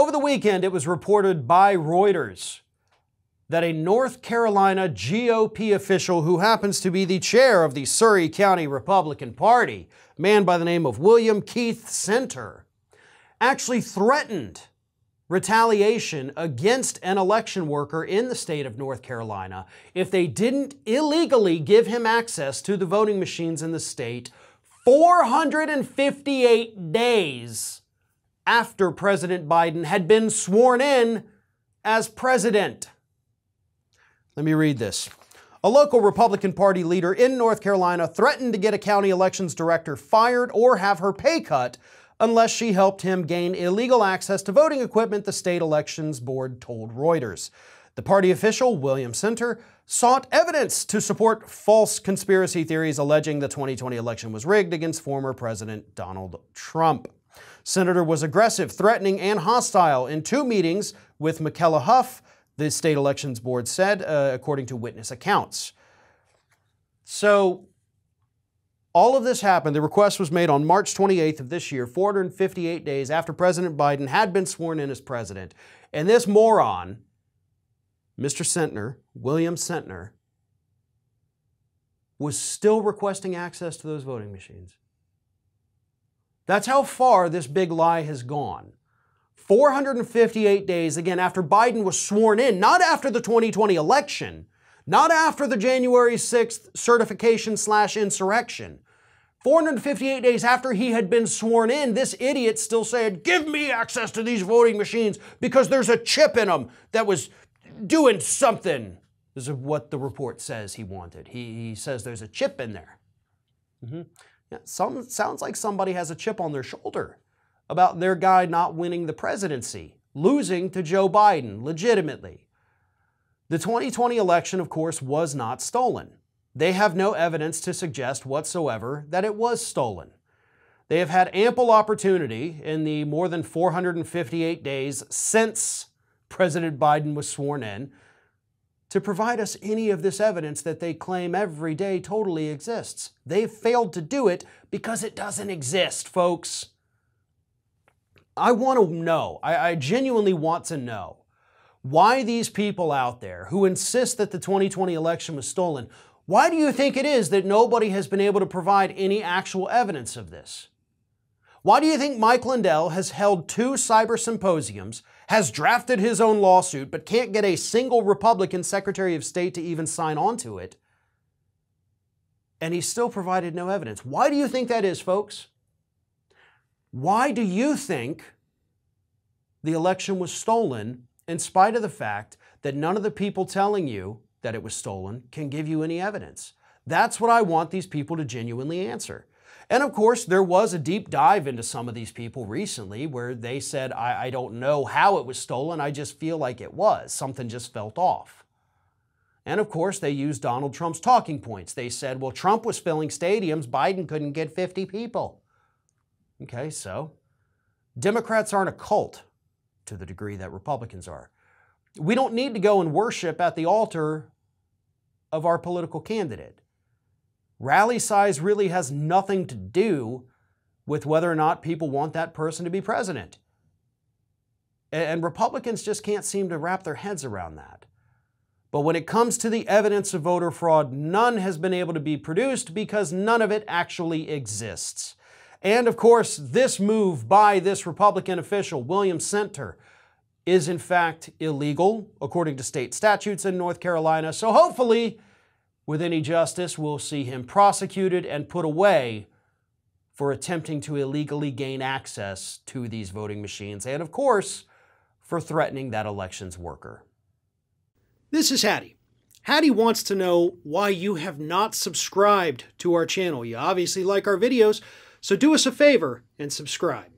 Over the weekend, it was reported by Reuters that a North Carolina GOP official who happens to be the chair of the Surry County Republican Party, a man by the name of William Keith Senter, actually threatened retaliation against an election worker in the state of North Carolina if they didn't illegally give him access to the voting machines in the state 458 days after President Biden had been sworn in as president. Let me read this. A local Republican Party leader in North Carolina threatened to get a county elections director fired or have her pay cut unless she helped him gain illegal access to voting equipment, the state elections board told Reuters. The party official, William Senter, sought evidence to support false conspiracy theories alleging the 2020 election was rigged against former President Donald Trump. Senter was aggressive, threatening, and hostile in two meetings with Michella Huff, the state elections board said, uh, according to witness accounts. So, all of this happened. The request was made on March 28th of this year, 458 days after President Biden had been sworn in as president. And this moron, Mr. Senter, William Senter, was still requesting access to those voting machines. That's how far this big lie has gone. 458 days, again, after Biden was sworn in, not after the 2020 election, not after the January 6th certification slash insurrection. 458 days after he had been sworn in, this idiot still said, Give me access to these voting machines because there's a chip in them that was doing something. This is what the report says he wanted. He, he says there's a chip in there. Mm-hmm. Some, sounds like somebody has a chip on their shoulder about their guy not winning the presidency, losing to Joe Biden legitimately. The 2020 election, of course, was not stolen. They have no evidence to suggest whatsoever that it was stolen. They have had ample opportunity in the more than 458 days since President Biden was sworn in to provide us any of this evidence that they claim every day totally exists. They've failed to do it because it doesn't exist, folks. I want to know, I, I genuinely want to know why these people out there who insist that the 2020 election was stolen, why do you think it is that nobody has been able to provide any actual evidence of this? Why do you think Mike Lindell has held two cyber symposiums, has drafted his own lawsuit, but can't get a single Republican Secretary of State to even sign on to it? And he still provided no evidence. Why do you think that is, folks? Why do you think the election was stolen in spite of the fact that none of the people telling you that it was stolen can give you any evidence. That's what I want these people to genuinely answer. And of course, there was a deep dive into some of these people recently where they said, I, I, don't know how it was stolen, I just feel like it was. Something just felt off. And of course, they used Donald Trump's talking points. They said, well, Trump was filling stadiums, Biden couldn't get 50 people. Okay, so Democrats aren't a cult to the degree that Republicans are. We don't need to go and worship at the altar of our political candidate. Rally size really has nothing to do with whether or not people want that person to be president. And Republicans just can't seem to wrap their heads around that. But when it comes to the evidence of voter fraud, none has been able to be produced because none of it actually exists. And of course, this move by this Republican official, William Senter, is in fact illegal according to state statutes in North Carolina. So hopefully, with any justice, we'll see him prosecuted and put away for attempting to illegally gain access to these voting machines. And of course, for threatening that elections worker. This is Hattie. Hattie wants to know why you have not subscribed to our channel. You obviously like our videos. So do us a favor and subscribe.